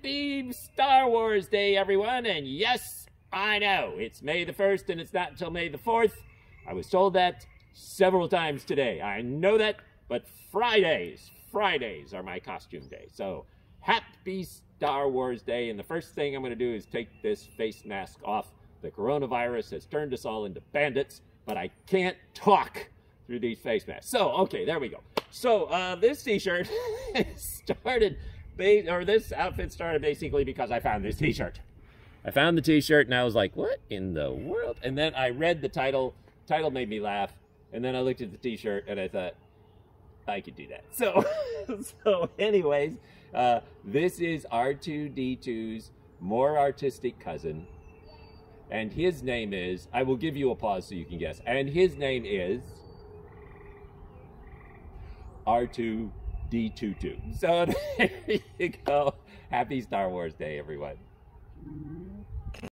Happy Star Wars Day, everyone. And yes, I know it's May the 1st and it's not until May the 4th. I was told that several times today. I know that, but Fridays, Fridays are my costume day. So happy Star Wars Day. And the first thing I'm going to do is take this face mask off. The coronavirus has turned us all into bandits, but I can't talk through these face masks. So, okay, there we go. So, uh, this t-shirt started or this outfit started basically because I found this t-shirt. I found the t-shirt and I was like, what in the world? And then I read the title. Title made me laugh. And then I looked at the t-shirt and I thought, I could do that. So, so anyways, uh, this is R2-D2's more artistic cousin. And his name is, I will give you a pause so you can guess. And his name is R2 D22. So there you go. Happy Star Wars Day, everyone.